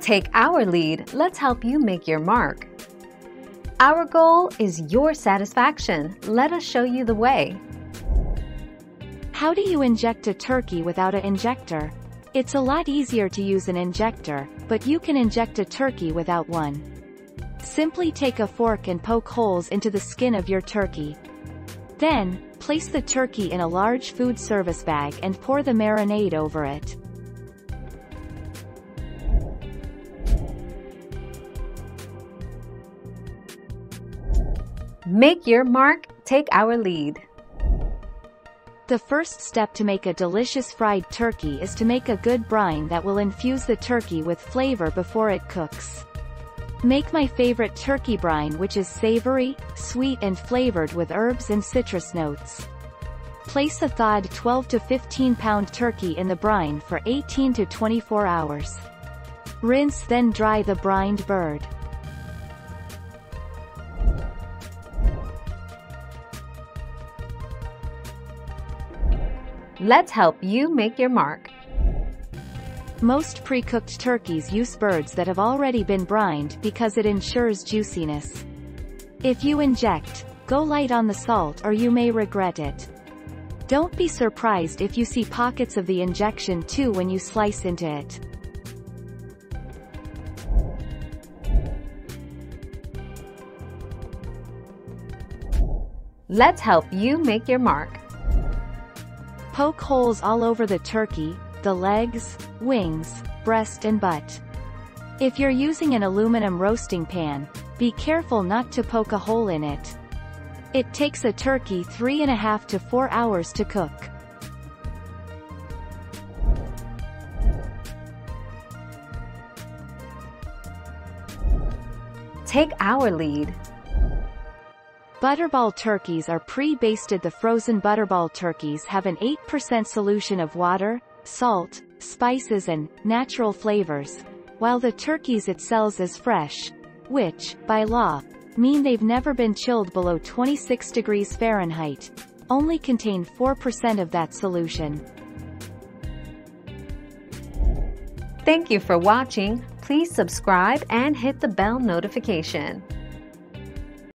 Take our lead, let's help you make your mark. Our goal is your satisfaction. Let us show you the way. How do you inject a turkey without an injector? It's a lot easier to use an injector, but you can inject a turkey without one. Simply take a fork and poke holes into the skin of your turkey. Then, place the turkey in a large food service bag and pour the marinade over it. Make your mark, take our lead. The first step to make a delicious fried turkey is to make a good brine that will infuse the turkey with flavor before it cooks. Make my favorite turkey brine which is savory, sweet and flavored with herbs and citrus notes. Place a thawed 12 to 15 pound turkey in the brine for 18 to 24 hours. Rinse then dry the brined bird. Let's help you make your mark. Most pre-cooked turkeys use birds that have already been brined because it ensures juiciness. If you inject, go light on the salt or you may regret it. Don't be surprised if you see pockets of the injection too when you slice into it. Let's help you make your mark. Poke holes all over the turkey, the legs, wings, breast and butt. If you're using an aluminum roasting pan, be careful not to poke a hole in it. It takes a turkey three and a half to four hours to cook. Take our lead. Butterball turkeys are pre-basted The frozen butterball turkeys have an 8% solution of water, salt, spices and natural flavors, while the turkeys it sells is fresh, which, by law, mean they've never been chilled below 26 degrees Fahrenheit, only contain 4% of that solution. Thank you for watching. Please subscribe and hit the bell notification.